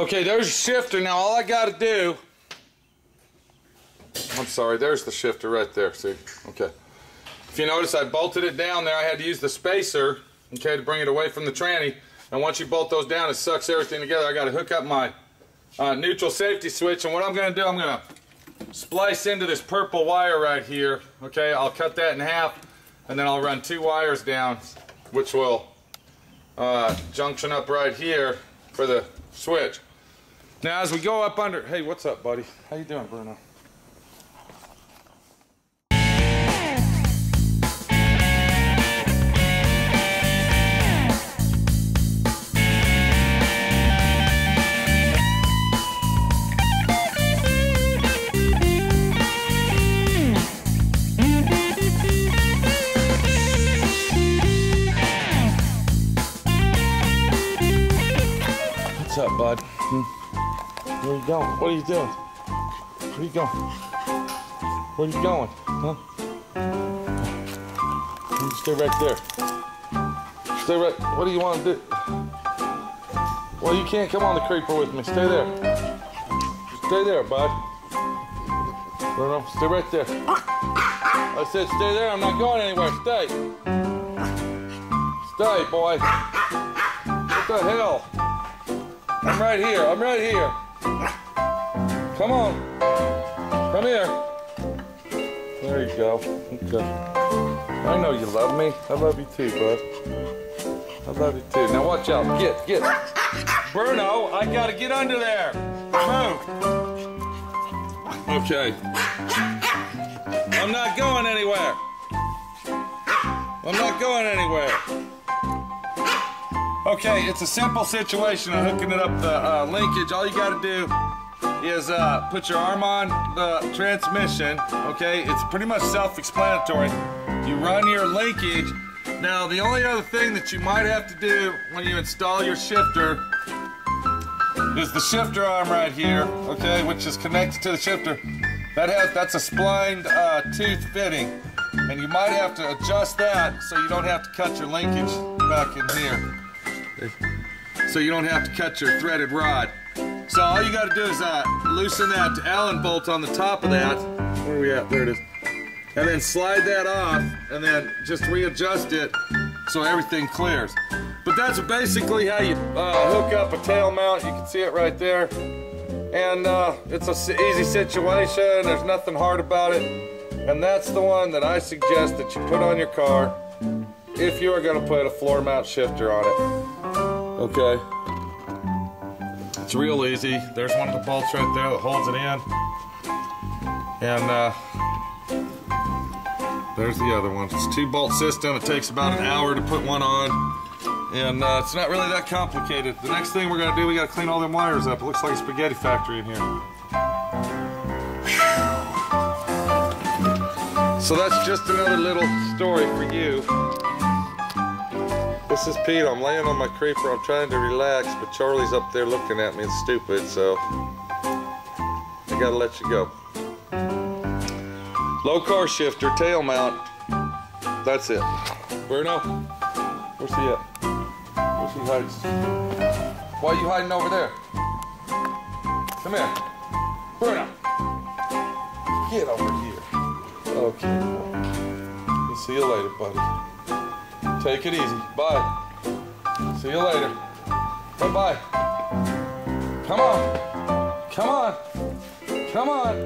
Okay, there's your shifter. Now all I gotta do, I'm sorry, there's the shifter right there, see? Okay. If you notice, I bolted it down there. I had to use the spacer, okay, to bring it away from the tranny. And once you bolt those down, it sucks everything together. I gotta hook up my uh, neutral safety switch. And what I'm gonna do, I'm gonna splice into this purple wire right here. Okay, I'll cut that in half, and then I'll run two wires down, which will uh, junction up right here for the switch. Now as we go up under, hey, what's up, buddy? How you doing, Bruno? What's up, bud? Hmm? Where you going? What are you doing? Where you going? Where you going? Huh? You stay right there. Stay right. What do you want to do? Well, you can't come on the creeper with me. Stay there. Stay there, bud. Bruno, stay right there. I said stay there. I'm not going anywhere. Stay. Stay, boy. What the hell? I'm right here. I'm right here. Come on. Come here. There you go. Okay. I know you love me. I love you too, bud. I love you too. Now watch out. Get, get. Bruno, I gotta get under there. Move. Okay. I'm not going anywhere. I'm not going anywhere. Okay, it's a simple situation of hooking it up the uh, linkage. All you gotta do is uh, put your arm on the transmission, okay? It's pretty much self-explanatory. You run your linkage. Now, the only other thing that you might have to do when you install your shifter is the shifter arm right here, okay, which is connected to the shifter. That has that's a splined uh, tooth fitting, and you might have to adjust that so you don't have to cut your linkage back in here. So you don't have to cut your threaded rod. So all you got to do is uh, loosen that Allen bolt on the top of that. Where are we at? There it is. And then slide that off, and then just readjust it so everything clears. But that's basically how you uh, hook up a tail mount. You can see it right there. And uh, it's an easy situation. There's nothing hard about it. And that's the one that I suggest that you put on your car if you are going to put a floor mount shifter on it. Okay. It's real easy. There's one of the bolts right there that holds it in. And uh, there's the other one. It's a two bolt system. It takes about an hour to put one on. And uh, it's not really that complicated. The next thing we're going to do, we got to clean all them wires up. It looks like a spaghetti factory in here. So that's just another little story for you. This is Pete. I'm laying on my creeper. I'm trying to relax, but Charlie's up there looking at me and stupid, so I gotta let you go. Lokar shifter, tail mount. That's it. Bruno, where's he at? Where's he hiding? Why are you hiding over there? Come here. Bruno. Get over here. Okay. We'll see you later, buddy. Take it easy. Bye. See you later. Bye-bye. Come on. Come on. Come on.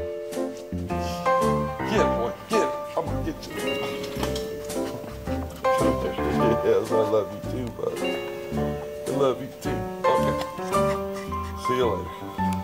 Get it, boy. Get it. I'm gonna get you. yes, I love you too, bud. I love you too. Okay. See you later.